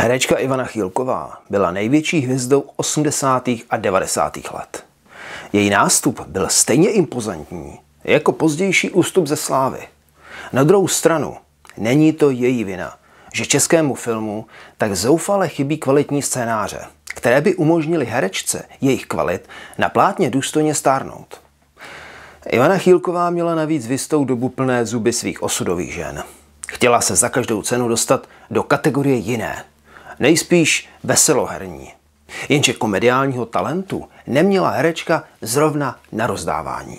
Herečka Ivana Chýlková byla největší hvězdou 80. a 90. let. Její nástup byl stejně impozantní jako pozdější ústup ze slávy. Na druhou stranu, není to její vina, že českému filmu tak zoufale chybí kvalitní scénáře, které by umožnili herečce jejich kvalit na plátně důstojně stárnout. Ivana Chýlková měla navíc vystou dobu plné zuby svých osudových žen. Chtěla se za každou cenu dostat do kategorie jiné, nejspíš veseloherní. Jenže komediálního talentu neměla herečka zrovna na rozdávání.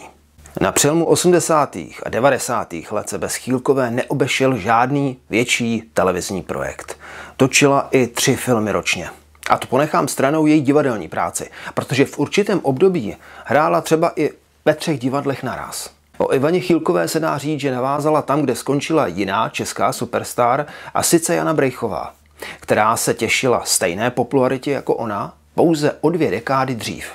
Na přelomu 80. a 90. let se bez Chýlkové neobešel žádný větší televizní projekt. Točila i tři filmy ročně. A to ponechám stranou její divadelní práci, protože v určitém období hrála třeba i ve třech divadlech naraz. O Ivaně Chýlkové se dá říct, že navázala tam, kde skončila jiná česká superstar, a sice Jana Brejchová která se těšila stejné popularitě jako ona, pouze o dvě dekády dřív.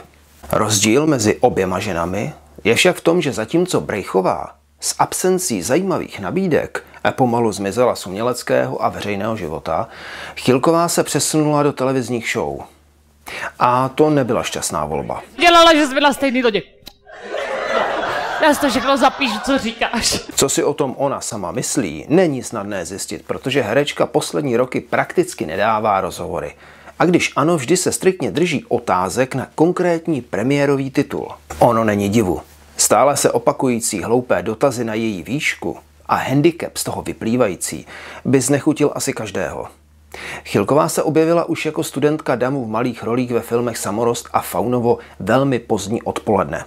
Rozdíl mezi oběma ženami je však v tom, že zatímco Brejchová s absencí zajímavých nabídek a pomalu zmizela z uměleckého a veřejného života, Chilková se přesunula do televizních show. A to nebyla šťastná volba. Dělala, že jsi byla stejný do děk. Já si to všechno zapíšu, co říkáš. Co si o tom ona sama myslí, není snadné zjistit, protože herečka poslední roky prakticky nedává rozhovory. A když ano, vždy se striktně drží otázek na konkrétní premiérový titul. Ono není divu. Stále se opakující hloupé dotazy na její výšku a handicap z toho vyplývající by znechutil asi každého. Chilková se objevila už jako studentka damu v malých rolích ve filmech Samorost a Faunovo velmi pozdní odpoledne.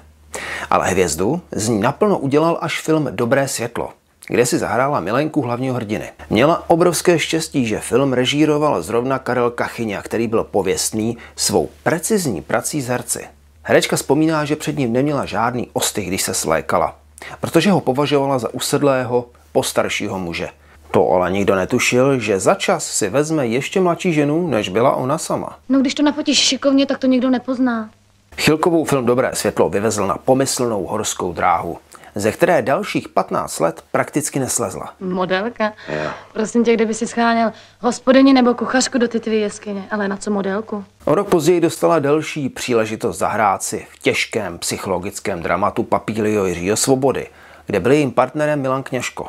Ale hvězdu z ní naplno udělal až film Dobré světlo, kde si zahrála milenku hlavního hrdiny. Měla obrovské štěstí, že film režíroval zrovna Karel Kachyňa, který byl pověstný svou precizní prací z herci. Herečka vzpomíná, že před ním neměla žádný ostych, když se slékala, protože ho považovala za usedlého, postaršího muže. To ale nikdo netušil, že za čas si vezme ještě mladší ženu, než byla ona sama. No když to nafotíš šikovně, tak to nikdo nepozná. Chilkovou film Dobré světlo vyvezl na pomyslnou horskou dráhu, ze které dalších 15 let prakticky neslezla. Modelka? Jo. Prosím tě, kdyby si scháněl hospodyni nebo kuchařku do ty tvý jeskyně, ale na co modelku? O rok později dostala další příležitost zahrát si v těžkém psychologickém dramatu Papílio Jiřího Svobody, kde byl jejím partnerem Milan Kněžko.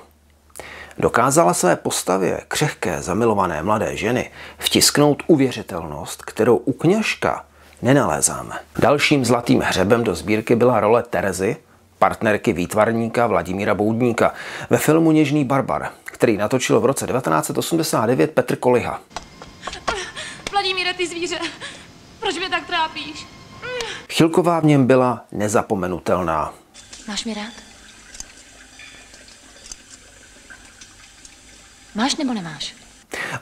Dokázala své postavě křehké, zamilované mladé ženy vtisknout uvěřitelnost, kterou u Kněžka nenalézáme. Dalším zlatým hřebem do sbírky byla role Terezy, partnerky výtvarníka Vladimíra Boudníka ve filmu Něžný barbar, který natočil v roce 1989 Petr Koliha. Vladimíre, ty zvíře, proč mě tak trápíš? Chilková v něm byla nezapomenutelná. Máš mi rád? Máš nebo nemáš?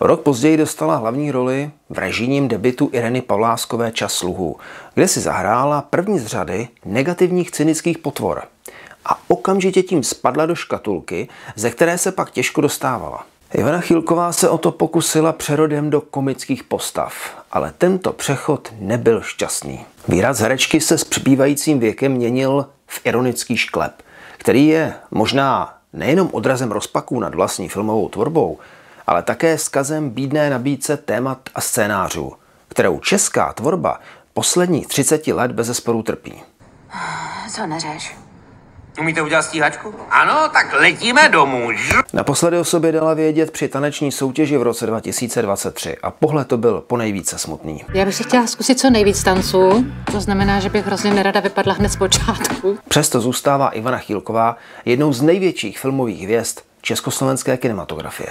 Rok později dostala hlavní roli v režijním debitu Ireny Pavláskové Čas sluhů, kde si zahrála první z řady negativních cynických potvor. A okamžitě tím spadla do škatulky, ze které se pak těžko dostávala. Ivana Chilková se o to pokusila přerodem do komických postav, ale tento přechod nebyl šťastný. Výraz herečky se s přibývajícím věkem měnil v ironický šklep, který je možná nejenom odrazem rozpaků nad vlastní filmovou tvorbou, ale také skazem bídné nabídce témat a scénářů, kterou česká tvorba posledních 30 let bez zesporu trpí. Co neřeš? Umíte udělat stíhačku? Ano, tak letíme domů. Naposledy o sobě dala vědět při taneční soutěži v roce 2023 a pohled to byl po nejvíce smutný. Já bych si chtěla zkusit co nejvíc tanců, to znamená, že bych hrozně nerada vypadla hned z počátku. Přesto zůstává Ivana Chýlková jednou z největších filmových hvězd československé kinematografie.